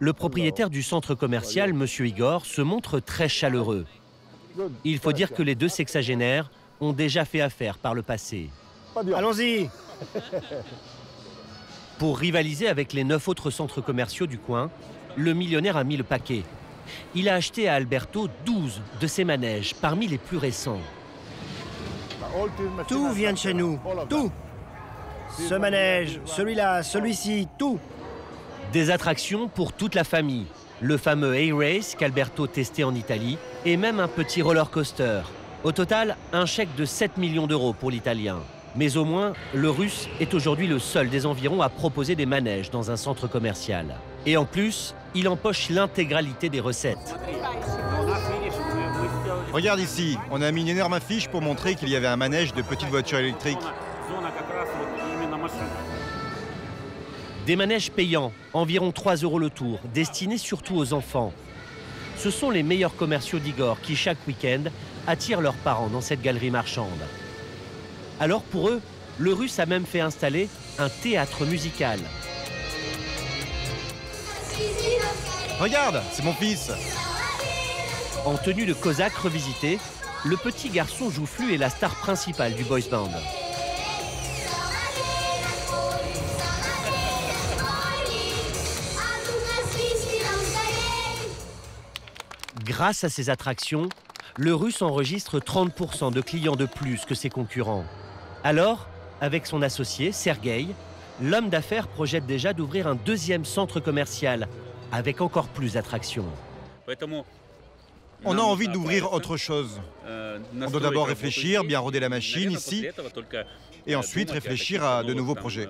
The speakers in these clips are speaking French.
Le propriétaire du centre commercial, M. Igor, se montre très chaleureux. Il faut dire que les deux sexagénaires ont déjà fait affaire par le passé. Allons-y Pour rivaliser avec les neuf autres centres commerciaux du coin, le millionnaire a mis le paquet. Il a acheté à Alberto 12 de ses manèges, parmi les plus récents. Tout vient de chez nous. Tout. Ce manège, celui-là, celui-ci, tout. Des attractions pour toute la famille. Le fameux A-Race qu'Alberto testait en Italie et même un petit roller coaster. Au total, un chèque de 7 millions d'euros pour l'Italien. Mais au moins, le Russe est aujourd'hui le seul des environs à proposer des manèges dans un centre commercial. Et en plus, il empoche l'intégralité des recettes. Regarde ici, on a mis une énorme affiche pour montrer qu'il y avait un manège de petites voitures électriques. Des manèges payants, environ 3 euros le tour, destinés surtout aux enfants. Ce sont les meilleurs commerciaux d'Igor qui, chaque week-end, attirent leurs parents dans cette galerie marchande. Alors pour eux, le russe a même fait installer un théâtre musical. Regarde, c'est mon fils. En tenue de cosaque revisité, le petit garçon joufflu est la star principale du boys band. Grâce à ces attractions, le russe enregistre 30% de clients de plus que ses concurrents. Alors, avec son associé, Sergei, l'homme d'affaires projette déjà d'ouvrir un deuxième centre commercial avec encore plus d'attractions. On a envie d'ouvrir autre chose. On doit d'abord réfléchir, bien roder la machine ici, et ensuite réfléchir à de nouveaux projets.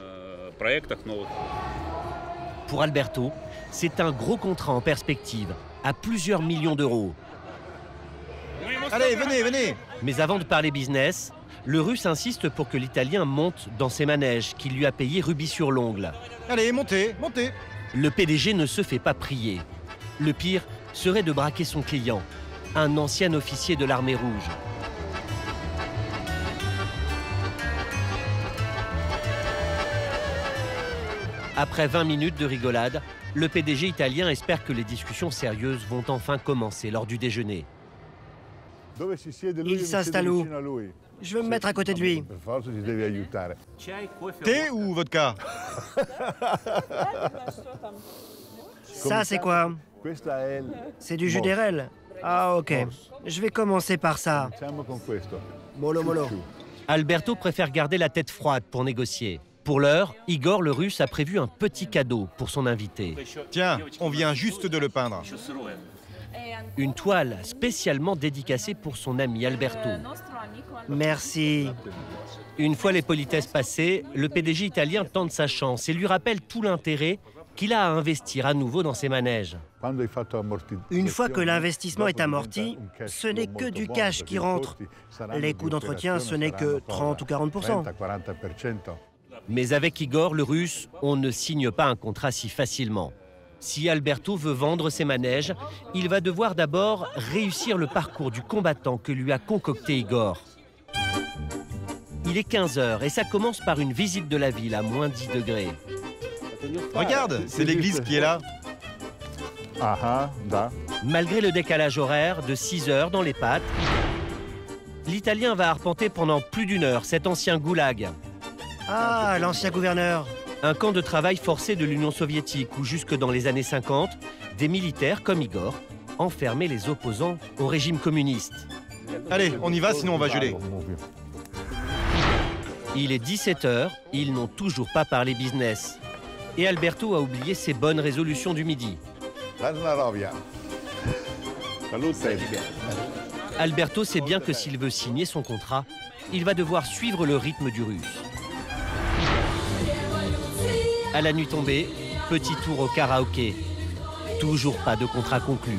Pour Alberto, c'est un gros contrat en perspective, à plusieurs millions d'euros. Allez, venez, venez Mais avant de parler business, le russe insiste pour que l'italien monte dans ses manèges qu'il lui a payé rubis sur l'ongle. Allez, montez, montez Le PDG ne se fait pas prier. Le pire serait de braquer son client, un ancien officier de l'armée rouge. Après 20 minutes de rigolade, le PDG italien espère que les discussions sérieuses vont enfin commencer lors du déjeuner. Il s'installe où Je veux me mettre à côté de lui. Thé ou vodka? Ça, c'est quoi? C'est du jus d'érel. Ah, ok. Je vais commencer par ça. Molo, molo. Alberto préfère garder la tête froide pour négocier. Pour l'heure, Igor le russe a prévu un petit cadeau pour son invité. Tiens, on vient juste de le peindre. Une toile spécialement dédicacée pour son ami Alberto. Merci. Une fois les politesses passées, le PDG italien tente sa chance et lui rappelle tout l'intérêt qu'il a à investir à nouveau dans ses manèges. Une fois que l'investissement est amorti, ce n'est que du cash qui rentre. Les coûts d'entretien, ce n'est que 30 ou 40 Mais avec Igor, le russe, on ne signe pas un contrat si facilement. Si Alberto veut vendre ses manèges, il va devoir d'abord réussir le parcours du combattant que lui a concocté Igor. Il est 15h et ça commence par une visite de la ville à moins 10 degrés. Regarde, c'est l'église qui est là. Malgré le décalage horaire de 6 heures dans les pattes, l'Italien va arpenter pendant plus d'une heure cet ancien goulag. Ah, l'ancien gouverneur. Un camp de travail forcé de l'Union soviétique où jusque dans les années 50, des militaires comme Igor enfermaient les opposants au régime communiste. Allez, on y va, sinon on va geler. Il est 17h, ils n'ont toujours pas parlé business. Et Alberto a oublié ses bonnes résolutions du midi. Alberto sait bien que s'il veut signer son contrat, il va devoir suivre le rythme du russe. À la nuit tombée, petit tour au karaoké. Toujours pas de contrat conclu.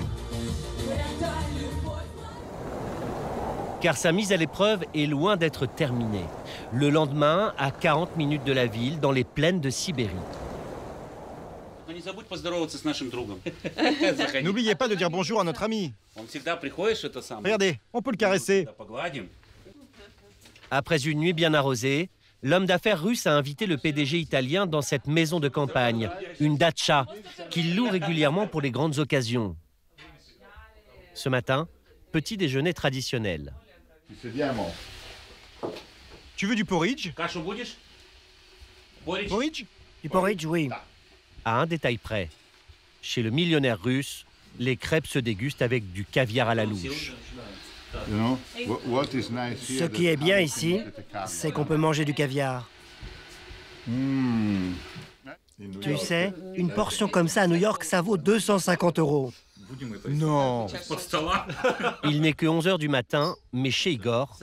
Car sa mise à l'épreuve est loin d'être terminée. Le lendemain, à 40 minutes de la ville, dans les plaines de Sibérie. N'oubliez pas de dire bonjour à notre ami. Regardez, on peut le caresser. Après une nuit bien arrosée, L'homme d'affaires russe a invité le PDG italien dans cette maison de campagne, une dacha, qu'il loue régulièrement pour les grandes occasions. Ce matin, petit déjeuner traditionnel. Tu veux du porridge Porridge Du porridge, oui. À un détail près, chez le millionnaire russe, les crêpes se dégustent avec du caviar à la louche. Ce qui est bien ici, c'est qu'on peut manger du caviar. Hmm. Tu sais, une portion comme ça à New York, ça vaut 250 euros. Non. Il n'est que 11 h du matin, mais chez Igor,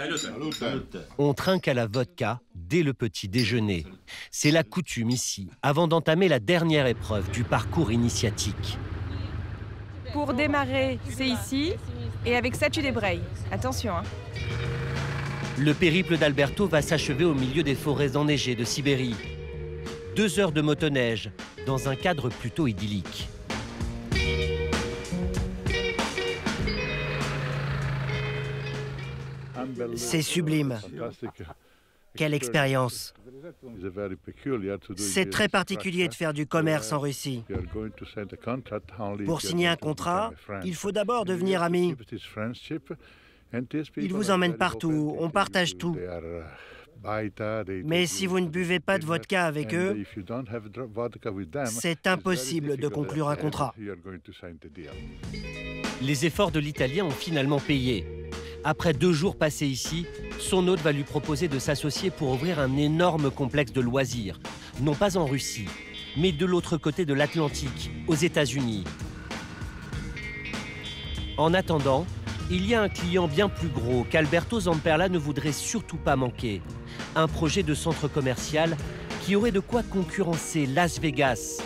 on trinque à la vodka dès le petit déjeuner. C'est la coutume ici, avant d'entamer la dernière épreuve du parcours initiatique. Pour démarrer, c'est ici. Et avec ça, tu débrayes. Attention. Hein. Le périple d'Alberto va s'achever au milieu des forêts enneigées de Sibérie. Deux heures de motoneige, dans un cadre plutôt idyllique. C'est sublime. Quelle expérience. C'est très particulier de faire du commerce en Russie. Pour signer un contrat, il faut d'abord devenir ami. Ils vous emmènent partout, on partage tout. Mais si vous ne buvez pas de vodka avec eux, c'est impossible de conclure un contrat. Les efforts de l'Italien ont finalement payé. Après deux jours passés ici, son hôte va lui proposer de s'associer pour ouvrir un énorme complexe de loisirs, non pas en Russie, mais de l'autre côté de l'Atlantique, aux États-Unis. En attendant, il y a un client bien plus gros qu'Alberto Zamperla ne voudrait surtout pas manquer. Un projet de centre commercial qui aurait de quoi concurrencer Las Vegas,